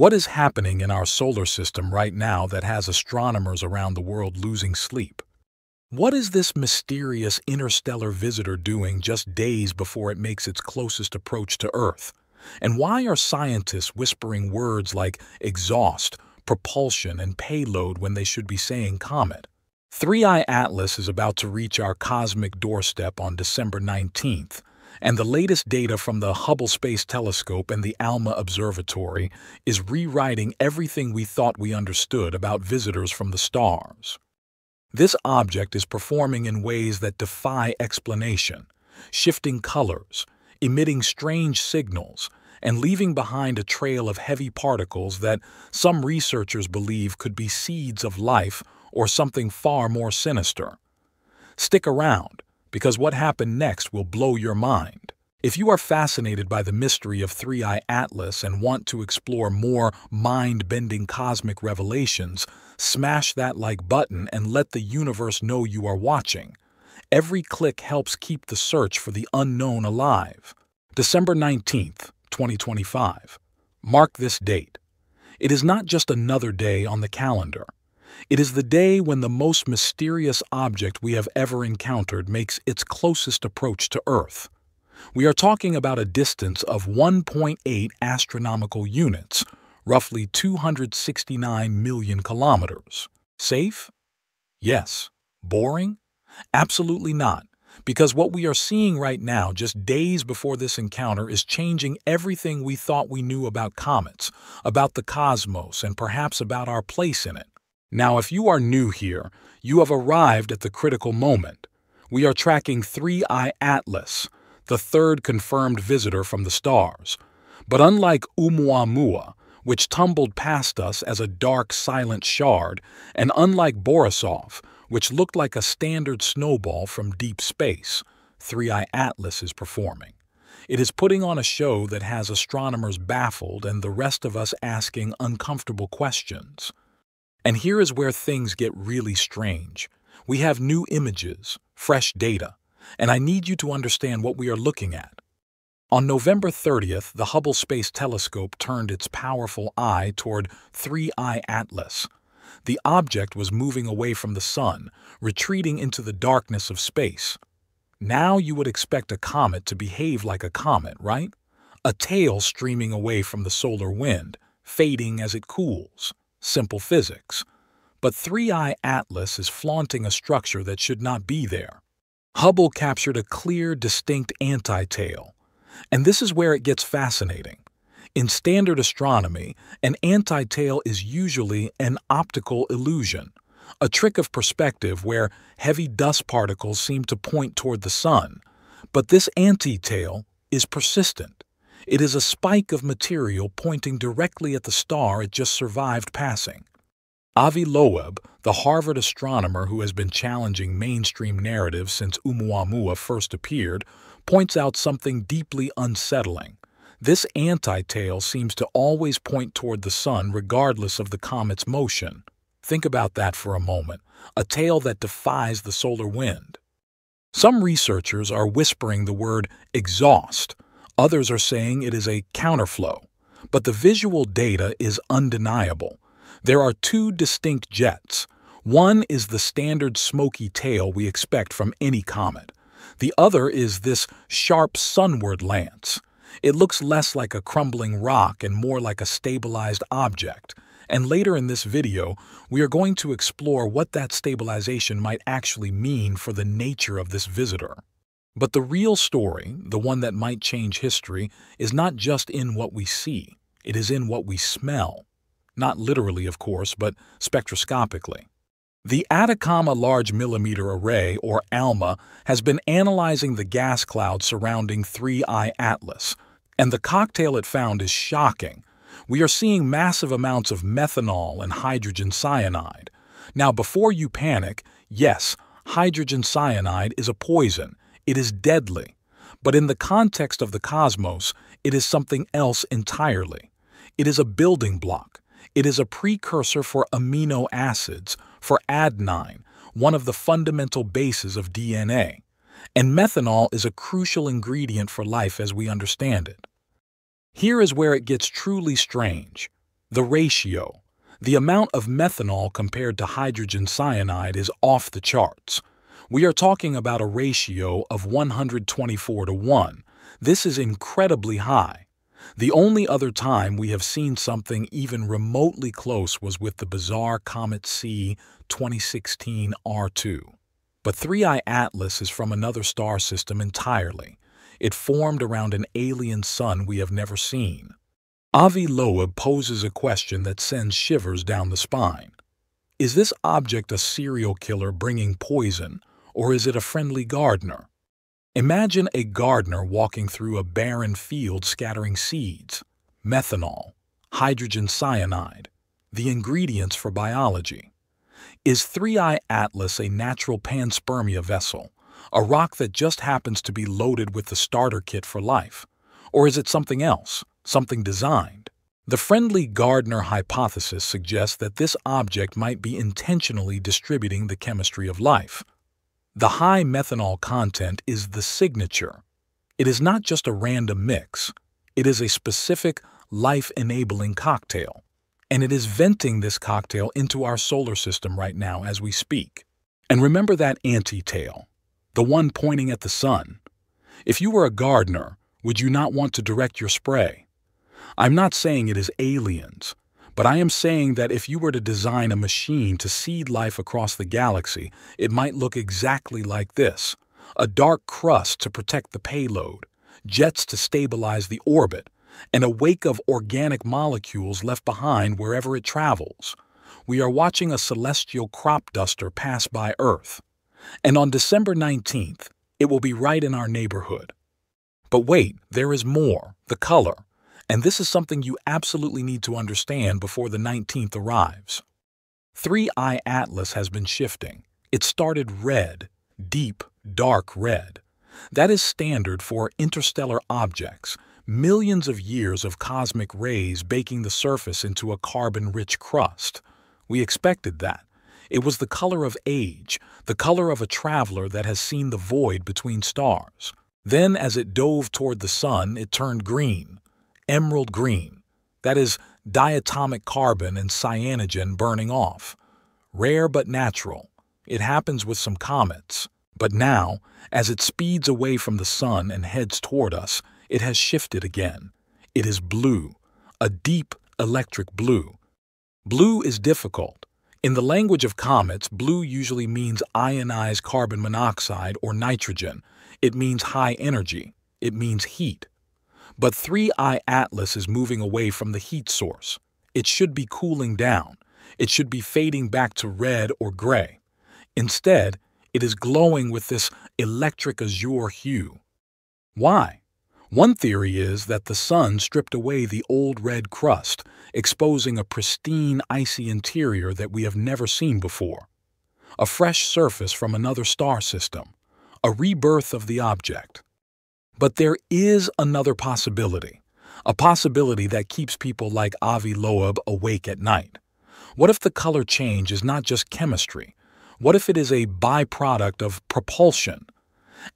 What is happening in our solar system right now that has astronomers around the world losing sleep? What is this mysterious interstellar visitor doing just days before it makes its closest approach to Earth? And why are scientists whispering words like exhaust, propulsion, and payload when they should be saying comet? 3I Atlas is about to reach our cosmic doorstep on December 19th, and the latest data from the Hubble Space Telescope and the ALMA Observatory is rewriting everything we thought we understood about visitors from the stars. This object is performing in ways that defy explanation, shifting colors, emitting strange signals, and leaving behind a trail of heavy particles that some researchers believe could be seeds of life or something far more sinister. Stick around because what happened next will blow your mind. If you are fascinated by the mystery of 3i Atlas and want to explore more mind-bending cosmic revelations, smash that like button and let the universe know you are watching. Every click helps keep the search for the unknown alive. December 19th, 2025. Mark this date. It is not just another day on the calendar. It is the day when the most mysterious object we have ever encountered makes its closest approach to Earth. We are talking about a distance of 1.8 astronomical units, roughly 269 million kilometers. Safe? Yes. Boring? Absolutely not, because what we are seeing right now, just days before this encounter, is changing everything we thought we knew about comets, about the cosmos, and perhaps about our place in it. Now, if you are new here, you have arrived at the critical moment. We are tracking 3I Atlas, the third confirmed visitor from the stars. But unlike Oumuamua, which tumbled past us as a dark, silent shard, and unlike Borisov, which looked like a standard snowball from deep space, 3I Atlas is performing. It is putting on a show that has astronomers baffled and the rest of us asking uncomfortable questions. And here is where things get really strange. We have new images, fresh data, and I need you to understand what we are looking at. On November 30th, the Hubble Space Telescope turned its powerful eye toward 3I Atlas. The object was moving away from the Sun, retreating into the darkness of space. Now you would expect a comet to behave like a comet, right? A tail streaming away from the solar wind, fading as it cools simple physics. But 3i Atlas is flaunting a structure that should not be there. Hubble captured a clear, distinct anti-tail. And this is where it gets fascinating. In standard astronomy, an anti-tail is usually an optical illusion, a trick of perspective where heavy dust particles seem to point toward the sun. But this anti-tail is persistent. It is a spike of material pointing directly at the star it just survived passing. Avi Loeb, the Harvard astronomer who has been challenging mainstream narratives since Oumuamua first appeared, points out something deeply unsettling. This anti-tail seems to always point toward the sun regardless of the comet's motion. Think about that for a moment, a tail that defies the solar wind. Some researchers are whispering the word exhaust, Others are saying it is a counterflow, but the visual data is undeniable. There are two distinct jets. One is the standard smoky tail we expect from any comet. The other is this sharp sunward lance. It looks less like a crumbling rock and more like a stabilized object. And later in this video, we are going to explore what that stabilization might actually mean for the nature of this visitor. But the real story, the one that might change history, is not just in what we see, it is in what we smell. Not literally, of course, but spectroscopically. The Atacama Large Millimeter Array, or ALMA, has been analyzing the gas cloud surrounding 3I Atlas, and the cocktail it found is shocking. We are seeing massive amounts of methanol and hydrogen cyanide. Now, before you panic, yes, hydrogen cyanide is a poison, it is deadly. But in the context of the cosmos, it is something else entirely. It is a building block. It is a precursor for amino acids, for adenine, one of the fundamental bases of DNA. And methanol is a crucial ingredient for life as we understand it. Here is where it gets truly strange. The ratio, the amount of methanol compared to hydrogen cyanide is off the charts. We are talking about a ratio of 124 to 1. This is incredibly high. The only other time we have seen something even remotely close was with the bizarre Comet C 2016 R2. But 3I Atlas is from another star system entirely. It formed around an alien sun we have never seen. Avi Loeb poses a question that sends shivers down the spine. Is this object a serial killer bringing poison, or is it a friendly gardener? Imagine a gardener walking through a barren field scattering seeds, methanol, hydrogen cyanide, the ingredients for biology. Is 3i Atlas a natural panspermia vessel, a rock that just happens to be loaded with the starter kit for life? Or is it something else, something designed? The friendly gardener hypothesis suggests that this object might be intentionally distributing the chemistry of life, the high methanol content is the signature. It is not just a random mix. It is a specific, life-enabling cocktail. And it is venting this cocktail into our solar system right now as we speak. And remember that anti-tail, the one pointing at the sun. If you were a gardener, would you not want to direct your spray? I'm not saying it is aliens, but I am saying that if you were to design a machine to seed life across the galaxy, it might look exactly like this. A dark crust to protect the payload, jets to stabilize the orbit, and a wake of organic molecules left behind wherever it travels. We are watching a celestial crop duster pass by Earth. And on December 19th, it will be right in our neighborhood. But wait, there is more, the color. And this is something you absolutely need to understand before the 19th arrives. 3I Atlas has been shifting. It started red, deep, dark red. That is standard for interstellar objects, millions of years of cosmic rays baking the surface into a carbon-rich crust. We expected that. It was the color of age, the color of a traveler that has seen the void between stars. Then, as it dove toward the sun, it turned green, emerald green, that is, diatomic carbon and cyanogen burning off. Rare but natural. It happens with some comets. But now, as it speeds away from the sun and heads toward us, it has shifted again. It is blue, a deep electric blue. Blue is difficult. In the language of comets, blue usually means ionized carbon monoxide or nitrogen. It means high energy. It means heat. But 3i Atlas is moving away from the heat source. It should be cooling down. It should be fading back to red or gray. Instead, it is glowing with this electric azure hue. Why? One theory is that the sun stripped away the old red crust, exposing a pristine icy interior that we have never seen before. A fresh surface from another star system, a rebirth of the object. But there is another possibility, a possibility that keeps people like Avi Loeb awake at night. What if the color change is not just chemistry? What if it is a byproduct of propulsion?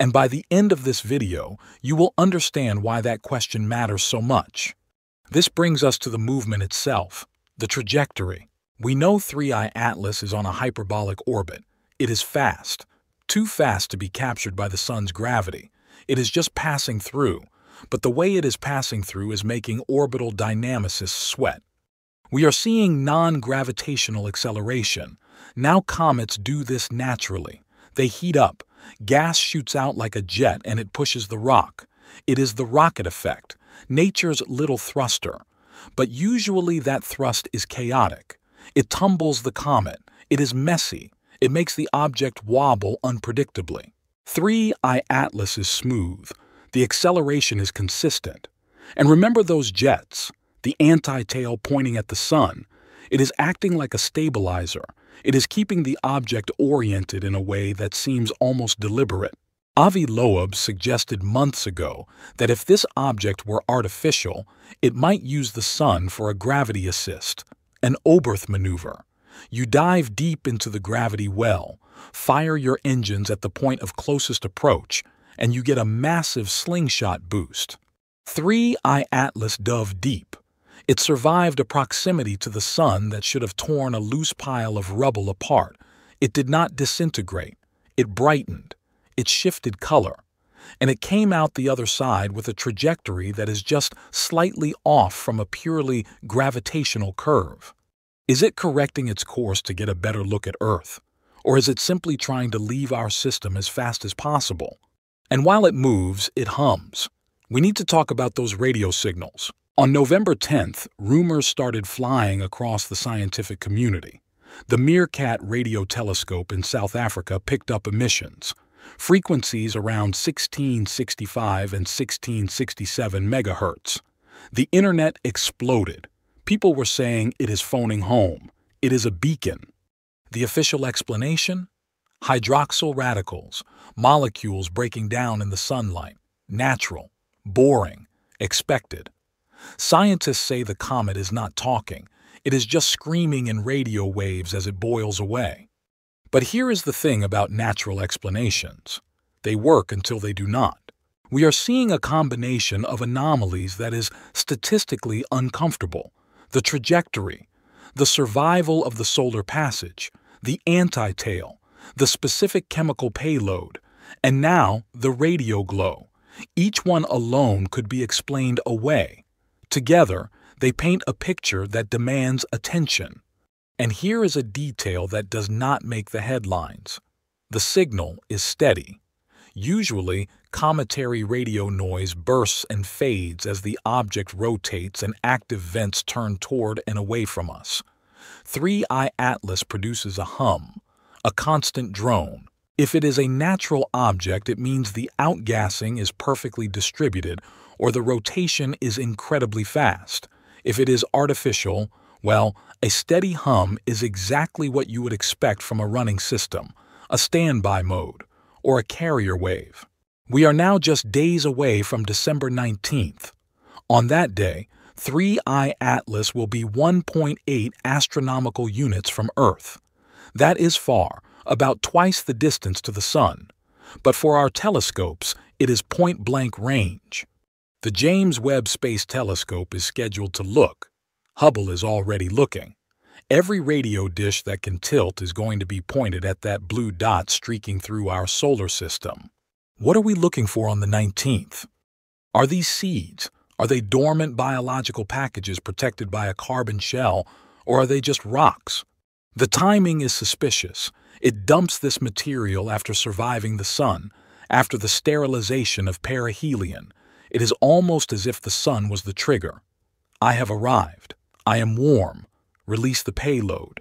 And by the end of this video, you will understand why that question matters so much. This brings us to the movement itself, the trajectory. We know 3i Atlas is on a hyperbolic orbit. It is fast, too fast to be captured by the sun's gravity, it is just passing through, but the way it is passing through is making orbital dynamicists sweat. We are seeing non-gravitational acceleration. Now comets do this naturally. They heat up. Gas shoots out like a jet and it pushes the rock. It is the rocket effect, nature's little thruster. But usually that thrust is chaotic. It tumbles the comet. It is messy. It makes the object wobble unpredictably. 3i Atlas is smooth. The acceleration is consistent. And remember those jets, the anti-tail pointing at the sun. It is acting like a stabilizer. It is keeping the object oriented in a way that seems almost deliberate. Avi Loeb suggested months ago that if this object were artificial, it might use the sun for a gravity assist, an Oberth maneuver. You dive deep into the gravity well, fire your engines at the point of closest approach, and you get a massive slingshot boost. 3i Atlas dove deep. It survived a proximity to the sun that should have torn a loose pile of rubble apart. It did not disintegrate. It brightened. It shifted color. And it came out the other side with a trajectory that is just slightly off from a purely gravitational curve. Is it correcting its course to get a better look at Earth? Or is it simply trying to leave our system as fast as possible? And while it moves, it hums. We need to talk about those radio signals. On November 10th, rumors started flying across the scientific community. The Meerkat radio telescope in South Africa picked up emissions, frequencies around 1665 and 1667 megahertz. The internet exploded. People were saying it is phoning home. It is a beacon. The official explanation? Hydroxyl radicals, molecules breaking down in the sunlight, natural, boring, expected. Scientists say the comet is not talking, it is just screaming in radio waves as it boils away. But here is the thing about natural explanations. They work until they do not. We are seeing a combination of anomalies that is statistically uncomfortable. The trajectory, the survival of the solar passage, the anti-tail, the specific chemical payload, and now the radio glow. Each one alone could be explained away, Together, they paint a picture that demands attention. And here is a detail that does not make the headlines. The signal is steady. Usually, cometary radio noise bursts and fades as the object rotates and active vents turn toward and away from us. 3i Atlas produces a hum, a constant drone. If it is a natural object, it means the outgassing is perfectly distributed or the rotation is incredibly fast. If it is artificial, well, a steady hum is exactly what you would expect from a running system, a standby mode, or a carrier wave. We are now just days away from December 19th. On that day, 3i Atlas will be 1.8 astronomical units from Earth. That is far, about twice the distance to the Sun. But for our telescopes, it is point-blank range. The James Webb Space Telescope is scheduled to look. Hubble is already looking. Every radio dish that can tilt is going to be pointed at that blue dot streaking through our solar system. What are we looking for on the 19th? Are these seeds? Are they dormant biological packages protected by a carbon shell, or are they just rocks? The timing is suspicious. It dumps this material after surviving the sun, after the sterilization of perihelion, it is almost as if the sun was the trigger. I have arrived. I am warm. Release the payload.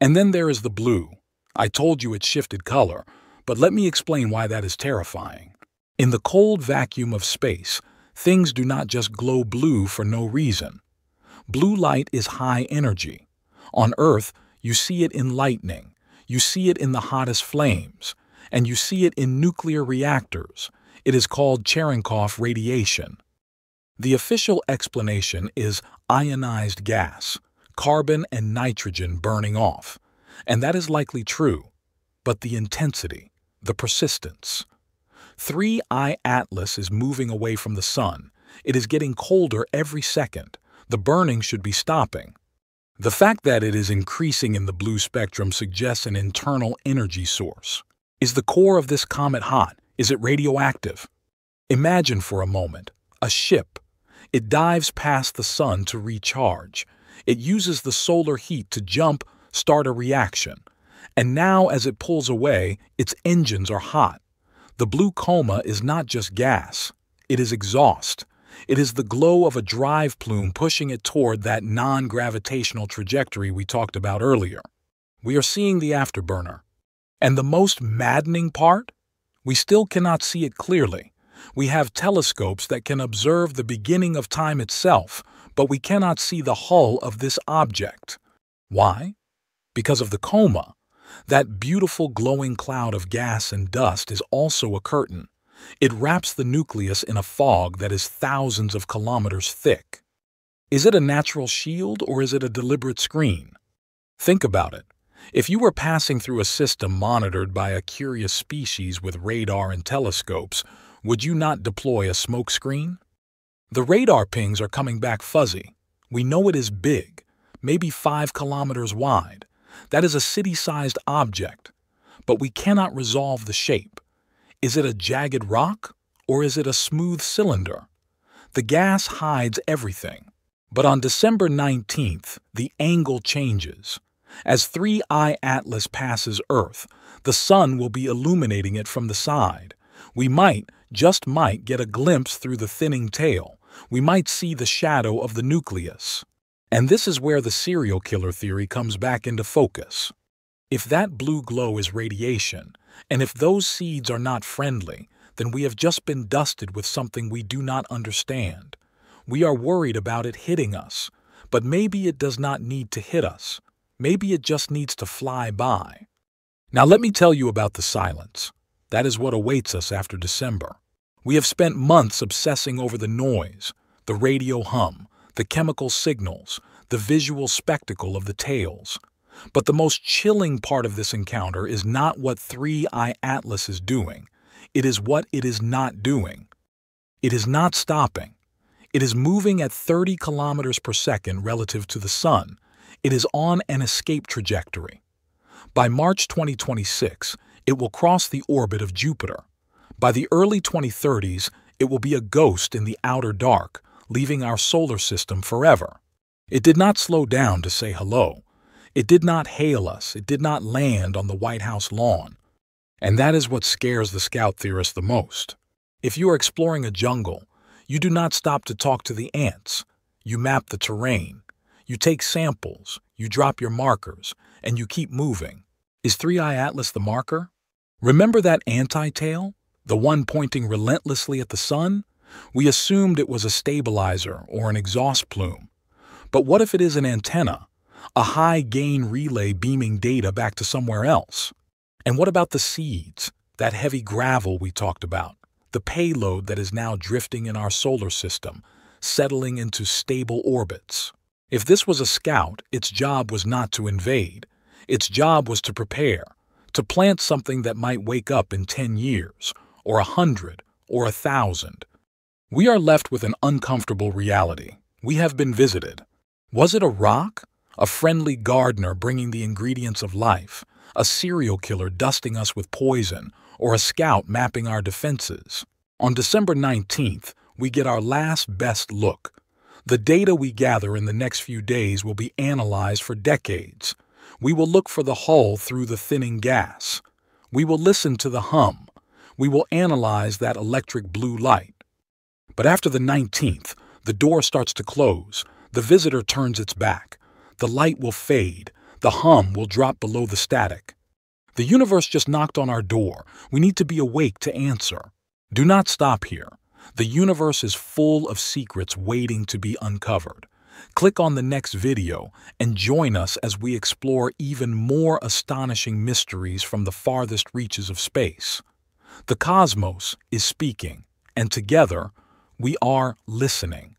And then there is the blue. I told you it shifted color, but let me explain why that is terrifying. In the cold vacuum of space, things do not just glow blue for no reason. Blue light is high energy. On Earth, you see it in lightning, you see it in the hottest flames, and you see it in nuclear reactors, it is called Cherenkov radiation. The official explanation is ionized gas, carbon and nitrogen burning off, and that is likely true, but the intensity, the persistence. 3I Atlas is moving away from the sun. It is getting colder every second. The burning should be stopping. The fact that it is increasing in the blue spectrum suggests an internal energy source. Is the core of this comet hot? Is it radioactive? Imagine for a moment a ship. It dives past the sun to recharge. It uses the solar heat to jump, start a reaction. And now, as it pulls away, its engines are hot. The blue coma is not just gas, it is exhaust. It is the glow of a drive plume pushing it toward that non gravitational trajectory we talked about earlier. We are seeing the afterburner. And the most maddening part? We still cannot see it clearly. We have telescopes that can observe the beginning of time itself, but we cannot see the hull of this object. Why? Because of the coma. That beautiful glowing cloud of gas and dust is also a curtain. It wraps the nucleus in a fog that is thousands of kilometers thick. Is it a natural shield or is it a deliberate screen? Think about it. If you were passing through a system monitored by a curious species with radar and telescopes, would you not deploy a smoke screen? The radar pings are coming back fuzzy. We know it is big, maybe five kilometers wide. That is a city-sized object. But we cannot resolve the shape. Is it a jagged rock or is it a smooth cylinder? The gas hides everything. But on December 19th, the angle changes. As 3I Atlas passes Earth, the sun will be illuminating it from the side. We might, just might, get a glimpse through the thinning tail. We might see the shadow of the nucleus. And this is where the serial killer theory comes back into focus. If that blue glow is radiation, and if those seeds are not friendly, then we have just been dusted with something we do not understand. We are worried about it hitting us, but maybe it does not need to hit us. Maybe it just needs to fly by. Now let me tell you about the silence. That is what awaits us after December. We have spent months obsessing over the noise, the radio hum, the chemical signals, the visual spectacle of the tails. But the most chilling part of this encounter is not what 3i Atlas is doing. It is what it is not doing. It is not stopping. It is moving at 30 kilometers per second relative to the Sun. It is on an escape trajectory. By March 2026, it will cross the orbit of Jupiter. By the early 2030s, it will be a ghost in the outer dark, leaving our solar system forever. It did not slow down to say hello. It did not hail us. It did not land on the White House lawn. And that is what scares the scout theorist the most. If you are exploring a jungle, you do not stop to talk to the ants. You map the terrain. You take samples. You drop your markers. And you keep moving. Is 3i Atlas the marker? Remember that anti-tail? The one pointing relentlessly at the sun? We assumed it was a stabilizer or an exhaust plume. But what if it is an antenna, a high-gain relay beaming data back to somewhere else? And what about the seeds, that heavy gravel we talked about, the payload that is now drifting in our solar system, settling into stable orbits? If this was a scout, its job was not to invade. Its job was to prepare, to plant something that might wake up in 10 years, or a hundred, or a thousand, we are left with an uncomfortable reality. We have been visited. Was it a rock? A friendly gardener bringing the ingredients of life? A serial killer dusting us with poison? Or a scout mapping our defenses? On December 19th, we get our last best look. The data we gather in the next few days will be analyzed for decades. We will look for the hull through the thinning gas. We will listen to the hum. We will analyze that electric blue light. But after the 19th, the door starts to close, the visitor turns its back, the light will fade, the hum will drop below the static. The universe just knocked on our door. We need to be awake to answer. Do not stop here. The universe is full of secrets waiting to be uncovered. Click on the next video and join us as we explore even more astonishing mysteries from the farthest reaches of space. The cosmos is speaking, and together we are listening.